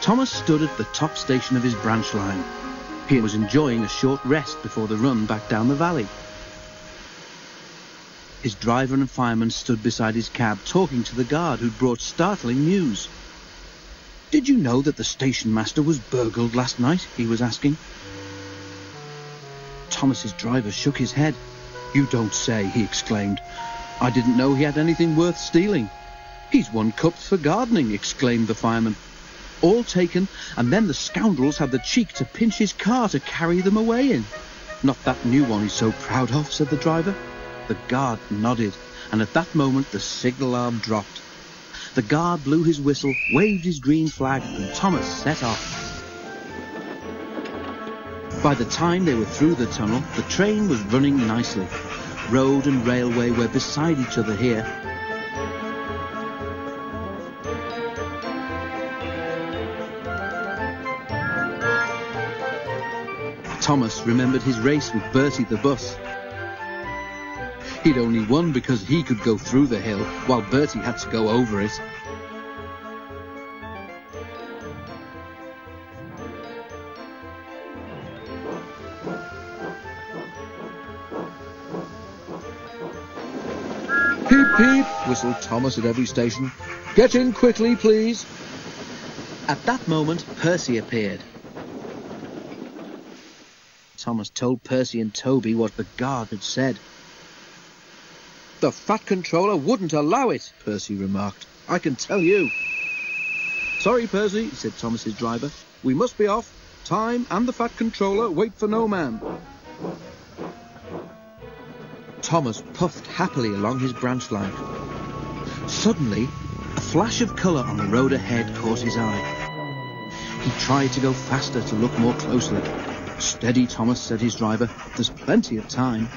Thomas stood at the top station of his branch line. He was enjoying a short rest before the run back down the valley. His driver and fireman stood beside his cab talking to the guard who'd brought startling news. Did you know that the station master was burgled last night? he was asking. Thomas's driver shook his head. You don't say, he exclaimed. I didn't know he had anything worth stealing. He's won cups for gardening, exclaimed the fireman. All taken, and then the scoundrels had the cheek to pinch his car to carry them away in. Not that new one he's so proud of, said the driver. The guard nodded, and at that moment the signal arm dropped. The guard blew his whistle, waved his green flag, and Thomas set off. By the time they were through the tunnel, the train was running nicely. Road and railway were beside each other here. Thomas remembered his race with Bertie the bus. He'd only won because he could go through the hill, while Bertie had to go over it. Peep, peep, whistled Thomas at every station. Get in quickly, please. At that moment, Percy appeared. Thomas told Percy and Toby what the guard had said. The Fat Controller wouldn't allow it, Percy remarked. I can tell you. Sorry, Percy, said Thomas's driver. We must be off. Time and the Fat Controller wait for no man. Thomas puffed happily along his branch line. Suddenly, a flash of colour on the road ahead caught his eye. He tried to go faster to look more closely. Steady, Thomas, said his driver. There's plenty of time.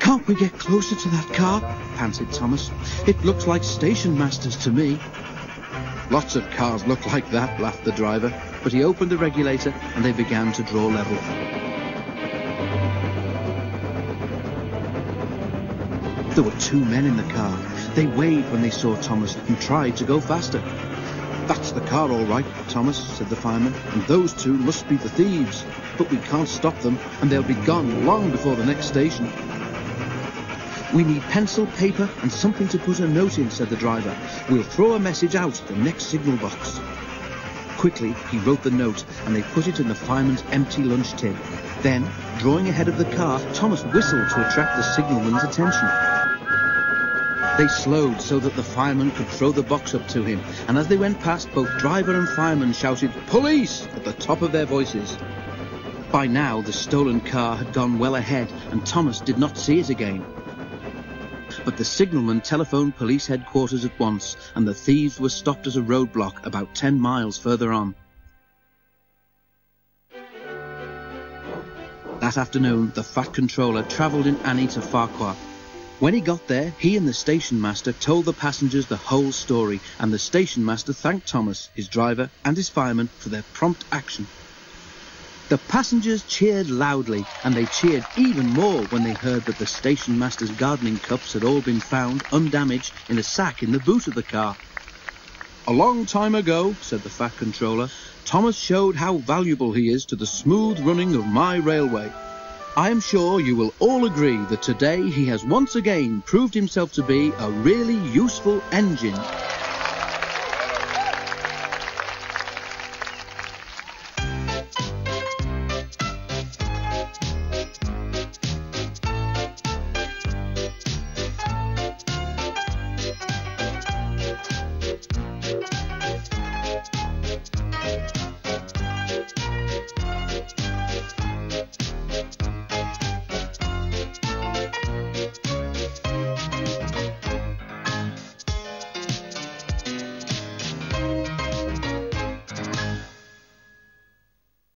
Can't we get closer to that car? panted Thomas. It looks like station masters to me. Lots of cars look like that, laughed the driver, but he opened the regulator and they began to draw level. There were two men in the car. They waved when they saw Thomas and tried to go faster. That's the car, all right, Thomas, said the fireman, and those two must be the thieves. But we can't stop them, and they'll be gone long before the next station. We need pencil, paper, and something to put a note in, said the driver. We'll throw a message out at the next signal box. Quickly, he wrote the note, and they put it in the fireman's empty lunch tin. Then, drawing ahead of the car, Thomas whistled to attract the signalman's attention. They slowed so that the fireman could throw the box up to him, and as they went past, both driver and fireman shouted, Police! at the top of their voices. By now, the stolen car had gone well ahead, and Thomas did not see it again. But the signalman telephoned police headquarters at once, and the thieves were stopped at a roadblock about 10 miles further on. That afternoon, the Fat Controller travelled in Annie to Ffarquhar. When he got there, he and the station master told the passengers the whole story, and the station master thanked Thomas, his driver, and his fireman for their prompt action. The passengers cheered loudly, and they cheered even more when they heard that the station master's gardening cups had all been found undamaged in a sack in the boot of the car. A long time ago, said the Fat Controller, Thomas showed how valuable he is to the smooth running of my railway. I am sure you will all agree that today he has once again proved himself to be a really useful engine.